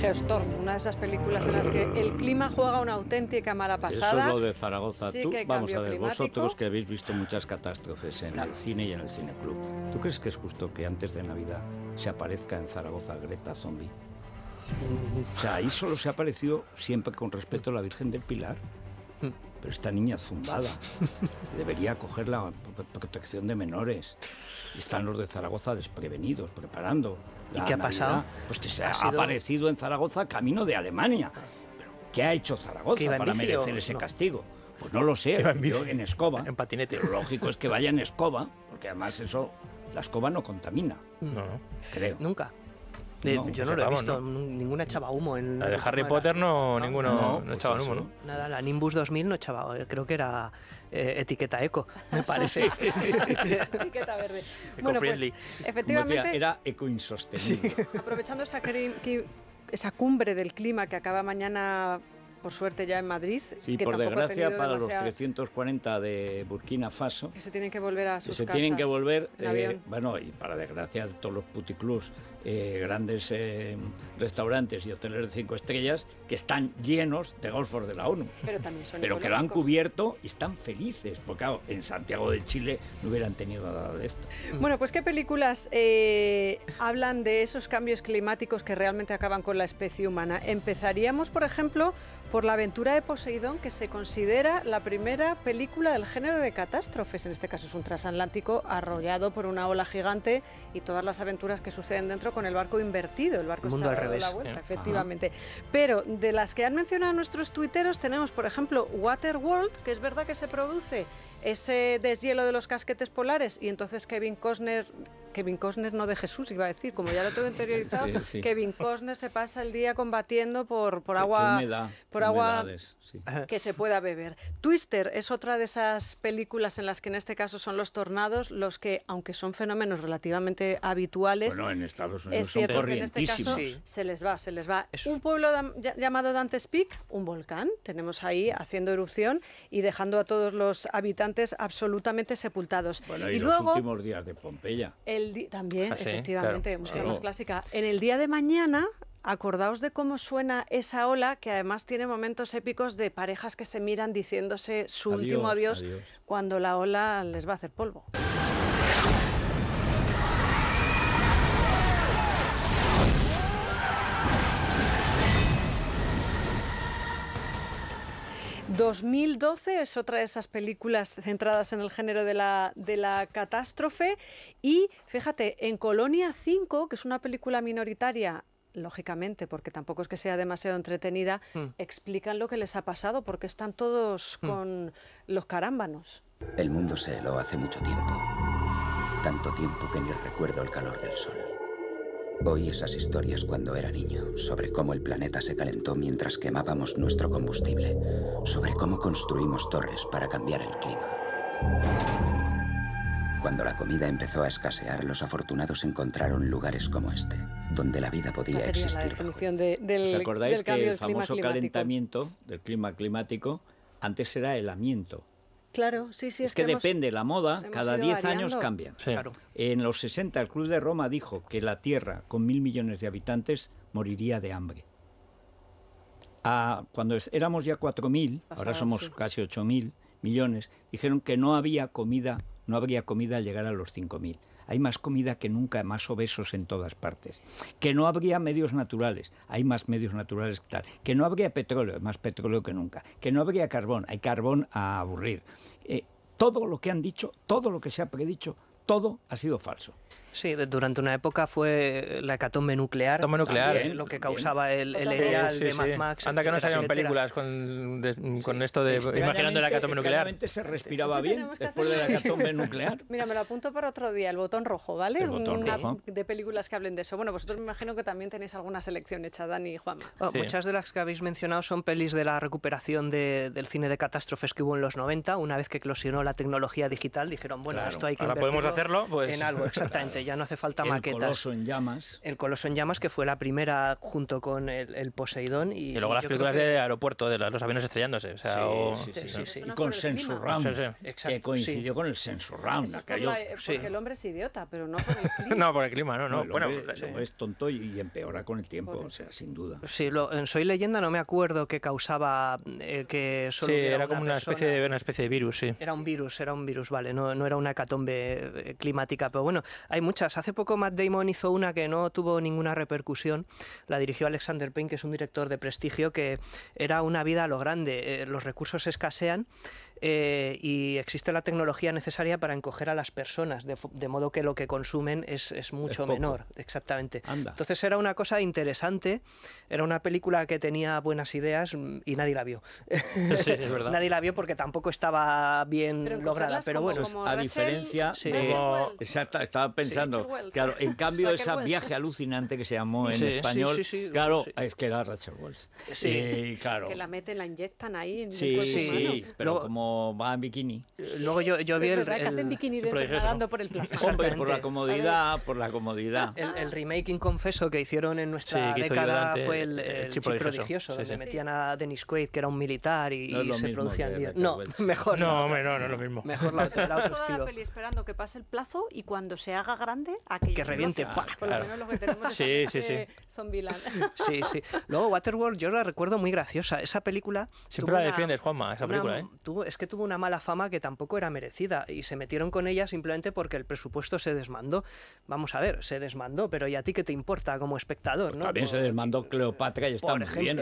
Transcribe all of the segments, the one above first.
Geostorm, una de esas películas en las que el clima juega una auténtica mala pasada. Eso es lo de Zaragoza. Sí Tú, vamos a ver, climático. vosotros que habéis visto muchas catástrofes en el cine y en el cineclub, ¿tú crees que es justo que antes de Navidad se aparezca en Zaragoza Greta Zombie? O sea, ahí solo se ha aparecido siempre con respeto a la Virgen del Pilar. Pero esta niña zumbada debería coger la protección de menores. Están los de Zaragoza desprevenidos, preparando. ¿Y qué ha Navidad. pasado? Pues que se Ha ha, sido- aparecido en Zaragoza camino de Alemania. Pero, ¿qué ha hecho ¿Que Zaragoza para bici merecer o ese no? castigo? Pues no lo sé, en yo en escoba. En patinete. Pero lógico es que vaya en escoba, porque además eso, la escoba no contamina, no. creo. Nunca. De- No, yo no lo he visto, ¿no? ninguna echaba humo en... La de Harry Potter no, No, ninguno no, no, pues echaba humo, ¿no? Nada, la Nimbus 2000 no echaba, eh, creo que era eh, etiqueta eco, me parece. Etiqueta verde. Bueno, pues Eco-friendly. Como decía, efectivamente, era ecoinsostenible. aprovechando esa, cri- qui- esa cumbre del clima que acaba mañana, por suerte, ya en Madrid. Sí, que por desgracia para los demasiada- 340 de Burkina Faso, Que se tienen que volver a que sus se casas tienen que volver, eh, bueno, y para desgracia de todos los puticlubs, eh, grandes eh, restaurantes y hoteles de cinco estrellas que están llenos de golfos de la ONU. Pero también son Pero que lo han cubierto y están felices, porque claro, en Santiago de Chile no hubieran tenido nada de esto. Bueno, pues ¿qué películas eh, hablan de esos cambios climáticos que realmente acaban con la especie humana? Empezaríamos, por ejemplo, por La aventura de Poseidón, que se considera la primera película del género de catástrofes. En este caso es un transatlántico arrollado por una ola gigante y todas las aventuras que suceden dentro con el barco invertido. El barco Mundo está al dando la revés. vuelta, Eh, efectivamente. Pero de las que han mencionado nuestros tuiteros tenemos, por ejemplo, Waterworld, que es verdad que se produce ese deshielo de los casquetes polares y entonces Kevin Costner, Kevin Costner no de Jesús iba a decir, como ya lo tengo interiorizado, Sí, sí. Kevin Costner se pasa el día combatiendo por, por agua, humedad, por agua sí. que se pueda beber. Twister es otra de esas películas en las que en este caso son los tornados los que, aunque son fenómenos relativamente habituales, Bueno, en Estados Unidos es son cierto que en este caso se les va, se les va. Un pueblo llamado Dante's Peak, un volcán, tenemos ahí haciendo erupción y dejando a todos los habitantes absolutamente sepultados. Bueno, y, y los luego últimos días de Pompeya. el también, Ah, sí, efectivamente, claro. más clásica. En el día de mañana, acordaos de cómo suena esa ola, que además tiene momentos épicos de parejas que se miran diciéndose su Adiós, último adiós, adiós. cuando la ola les va a hacer polvo. ...2012 es otra de esas películas centradas en el género de la, de la catástrofe... ...y fíjate, en Colonia 5, que es una película minoritaria lógicamente, porque tampoco es que sea demasiado entretenida, Mm. explican lo que les ha pasado, porque están todos con los carámbanos. El mundo se heló hace mucho tiempo. Tanto tiempo que ni recuerdo el calor del sol. Oí esas historias cuando era niño, sobre cómo el planeta se calentó mientras quemábamos nuestro combustible, sobre cómo construimos torres para cambiar el clima. Cuando la comida empezó a escasear, los afortunados encontraron lugares como este, donde la vida podía Esa sería la existir. definición de- del, ¿Os acordáis del que el famoso calentamiento del clima climático antes era helamiento? Claro, sí, sí. es que, hemos- depende, la moda cada ido 10 años cambia. Sí. Claro. En los 60 el Club de Roma dijo que la Tierra con mil millones de habitantes moriría de hambre. Ah, cuando es- éramos ya 4.000, ahora somos sí. casi 8.000 millones, dijeron que no había comida, no habría comida al llegar a los 5.000. Hay más comida que nunca, más obesos en todas partes. Que no habría medios naturales, hay más medios naturales que tal. Que no habría petróleo, más petróleo que nunca. Que no habría carbón, hay carbón a aburrir. Eh, todo lo que han dicho, todo lo que se ha predicho, todo ha sido falso. Sí, durante una época fue la hecatombe nuclear, Hecatombe nuclear. también, lo que causaba el, el Totalmente. erial Sí, de sí. Mad Max. Anda que no salieron películas con, de- con esto de imaginando la hecatombe nuclear. Se respiraba bien después de la hecatombe nuclear. Mira, me lo apunto para otro día, el botón rojo, ¿vale? El botón Una rojo. de películas que hablen de eso. Bueno, vosotros me imagino que también tenéis alguna selección hecha, Dani y Juanma. Oh, Sí. Muchas de las que habéis mencionado son pelis de la recuperación de- del cine de catástrofes que hubo en los 90. Una vez que eclosionó la tecnología digital, dijeron, bueno, Claro. esto hay que Ahora podemos hacerlo, pues- en algo, exactamente. Ya no hace falta el maquetas. Coloso en llamas. El Coloso en llamas, que fue la primera junto con el, el Poseidón. Y, Y luego las películas que- de aeropuerto, de los aviones estrellándose. O sea, o- sí, sí, sí, sí. sí. Y con el sí. Exacto, que coincidió sí. con el Sensurround. Eso es por aquello- la- eh, porque el hombre es idiota, pero no por el clima. no, por el clima, no, no. el bueno, hombre- el es tonto y, y empeora con el tiempo, o sea, sin duda. Sí, lo- en Soy Leyenda no me acuerdo qué causaba eh, que solo Sí, era como una especie, de, una especie de virus, sí. Era un virus, era un virus, vale, no, no era una hecatombe eh, climática, pero bueno, hay muchas. Hace poco Matt Damon hizo una que no tuvo ninguna repercusión, la dirigió Alexander Payne, que es un director de prestigio, que era una vida a lo grande, eh, los recursos escasean eh, y existe la tecnología necesaria para encoger a las personas, de, de modo que lo que consumen es, es mucho poco. menor, exactamente. Anda. Entonces era una cosa interesante, era una película que tenía buenas ideas mm, y nadie la vio. Sí, es verdad. Nadie la vio porque tampoco estaba bien Pero lograda, pero como- bueno. como a Rachel- diferencia Sí. de... Como- Exacto, estaba pensando, Wells. claro, en cambio Wells. viaje alucinante que se llamó en Sí. español, Sí, sí, sí, claro, sí. es que era Rachel Wells. Sí. Eh, claro. Que la meten, la inyectan ahí en el Sí, cuerpo sí, humano. pero Luego- como va en bikini. Luego yo, yo vi el, hacen el- bikini sí, nadando por el plasma. Hombre, por la comodidad, por la comodidad. el- el remake inconfeso que hicieron en nuestra Sí, década fue el, el el Chip Prodigioso. prodigioso, Sí, donde sí. metían a Dennis Quaid, que era un militar, y, No y se producían. Raquel No, mejor No, no. hombre, no, no es lo mismo. Mejor la otra, otro Toda la peli esperando que pase el plazo y cuando se haga grande, aquello Que reviente, explote. ¡pa! Por lo Claro. menos lo que tenemos Sí, sí, Zombieland. Sí, sí. Luego Waterworld yo la recuerdo muy graciosa. Esa película... Siempre la defiendes, Juanma, esa película, ¿eh? Es que tuvo una mala fama que tampoco era merecida y se metieron con ella simplemente porque el presupuesto se desmandó. Vamos a ver, se desmandó, pero ¿y a ti qué te importa como espectador? ¿no? También se desmandó Cleopatra y está por muy ejemplo, bien.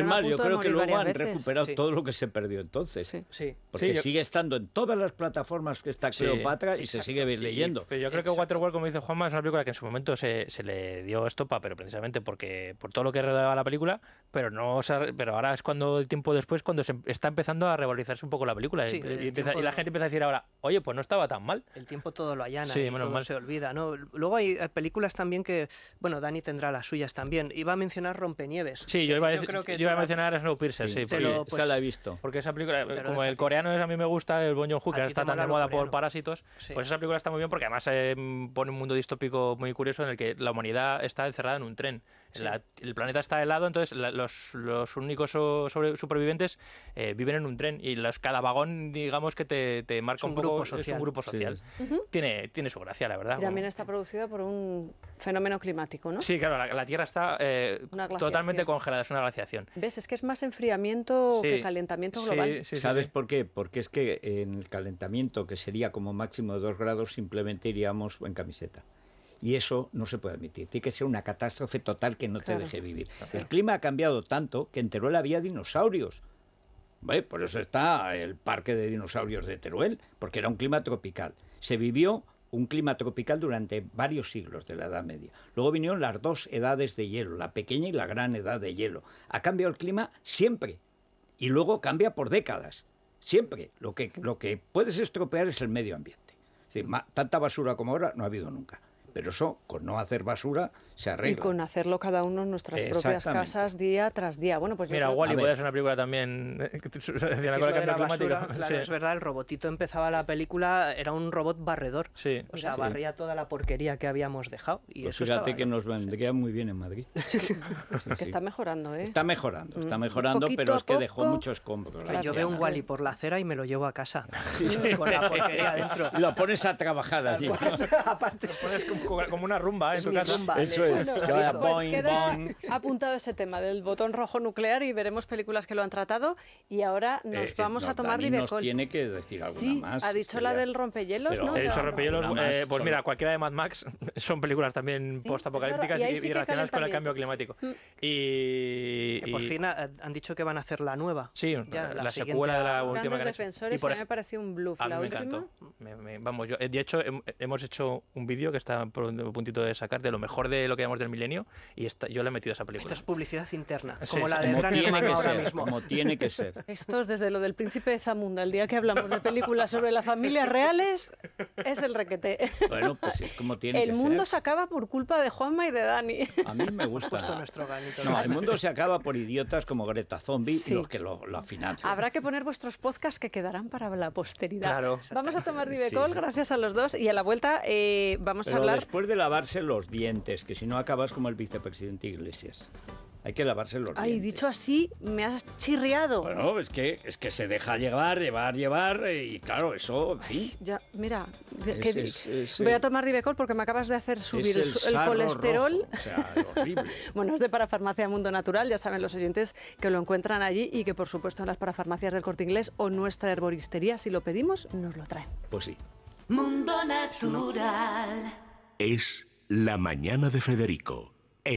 Es más, yo creo que luego han veces. recuperado Sí. todo lo que se perdió entonces. Sí. Sí. Porque Sí, yo- sigue estando en todas las plataformas que está Sí, Cleopatra y se sigue leyendo. Pero yo creo que Waterworld, como dice Juanma, es una película que en su momento se, se le dio estopa, pero precisamente porque por todo lo que rodeaba la película, pero no se ha- pero ahora es cuando el tiempo después cuando se em- está empezando a revalorizarse un poco la película y- Sí, y, el empieza- tiempo y la gente empieza a decir ahora, oye, pues no estaba tan mal. El tiempo todo lo allana Sí, y menos todo mal. se olvida, ¿no? Luego hay eh, películas también que, bueno, Dani tendrá las suyas también. Iba a mencionar Rompenieves. Sí, yo iba a, Yo decir- creo que yo iba a te la- mencionar Snowpiercer, sí, Sí, Pero, esa pues, la he visto. porque esa película, Pero como el coreano es- a mí me gusta, el Bong Joon-ho, que está tan de moda por. Parásitos, Sí. pues esa película está muy bien porque además eh, pone un mundo distópico muy curioso en el que la humanidad está encerrada en un tren. Sí. La- el planeta está helado, entonces la- los, los únicos so- sobre- supervivientes eh, viven en un tren y los, cada vagón, digamos que te, te marca un un, poco, grupo es un social. Tiene, tiene su gracia, la verdad. Y también está producida por un fenómeno climático, ¿no? Sí, claro, la, la Tierra está eh, totalmente congelada, es una glaciación. ¿Ves? Es que es más enfriamiento que calentamiento global. sí, sí, ¿Sabes sí. por qué? Porque es que en el calentamiento, que sería como máximo de dos grados, simplemente iríamos en camiseta. Y eso no se puede admitir. Tiene que ser una catástrofe total que no Claro. te deje vivir. Sí. El clima ha cambiado tanto que en Teruel había dinosaurios. ¿Vale? Por eso está el parque de dinosaurios de Teruel, porque era un clima tropical. Se vivió un clima tropical durante varios siglos de la Edad Media. Luego vinieron las dos edades de hielo, la pequeña y la gran edad de hielo. Ha cambiado el clima siempre y luego cambia por décadas. Siempre. Lo que, lo que puedes estropear es el medio ambiente. Es decir, ma- tanta basura como ahora no ha habido nunca. Pero eso, con no hacer basura, se Y con hacerlo cada uno en nuestras propias casas día tras día. Bueno, pues Mira, Wally A ver. puede ser una película también eh, de la basura, claro, Sí. es verdad, el robotito empezaba la película, era un robot barredor. Sí. O sea, Sí. barría toda la porquería que habíamos dejado. Y Pues eso fíjate estaba- que nos vendría muy bien en Madrid. Sí, que sí. está mejorando, ¿eh? Está mejorando, está Mm, mejorando, pero es que dejó muchos escombros. la Claro. Yo veo un. Wally por la acera y me lo llevo a casa. Con la porquería dentro. Lo pones a trabajar allí. Aparte, Pones como, como una rumba ¿eh? en Es tu casa. rumba. Eso es, Bueno, que vaya pues boing, queda boing. apuntado ese tema del botón rojo nuclear y veremos películas que lo han tratado. Y ahora nos Eh, eh, vamos no, a tomar Dani nos tiene que decir alguna Sí, más. ha dicho la ya- del rompehielos, Pero ¿no? He dicho rompehielos, eh, pues mira, cualquiera de Mad Max son películas también Sí, postapocalípticas verdad, y y, sí y relacionadas con el cambio climático. Mm. Y, que por y- fin ha- han dicho que van a hacer la nueva. sí, Ya, la, la siguiente secuela de la última Grandes defensores, Y por a mí me pareció un bluff a la última. encantó. Me- me- vamos, yo, de hecho, hem- hemos hecho un vídeo que está por- a puntito de sacar de lo mejor de lo que que llamamos del milenio y esta, yo le he metido esa película. Esto es publicidad interna, Sí, como sí, la de Como Gran tiene Hermano que ahora ser, mismo. como tiene que ser. Esto es desde lo del príncipe de Zamunda, el día que hablamos de películas sobre las familias reales, es el requete. Bueno, pues es como tiene El que mundo ser. se acaba por culpa de Juanma y de Dani. A mí me gusta. nuestro granito. No, el mundo se acaba por idiotas como Greta Zombie Sí. y los que lo, lo financian. Habrá que poner vuestros podcasts que quedarán para la posteridad. Claro. Vamos a tomar Divecol, Sí, sí. gracias a los dos, y a la vuelta eh, vamos a Pero hablar... después de lavarse los dientes, que si no acabas como el vicepresidente Iglesias. Hay que lavarse los Ay, dientes. dicho así, me has chirriado. Bueno, es que, es que se deja llevar, llevar, llevar, eh, y claro, eso, en fin. Ya, mira, Es- que- es- es, voy a tomar Divecol porque me acabas de hacer subir el, colesterol. rojo, o sea, horrible. Bueno, es de Parafarmacia Mundo Natural, ya saben los oyentes que lo encuentran allí y que por supuesto en las parafarmacias del Corte Inglés o nuestra herboristería, si lo pedimos, nos lo traen. Pues sí. Mundo Natural. Es La Mañana de Federico,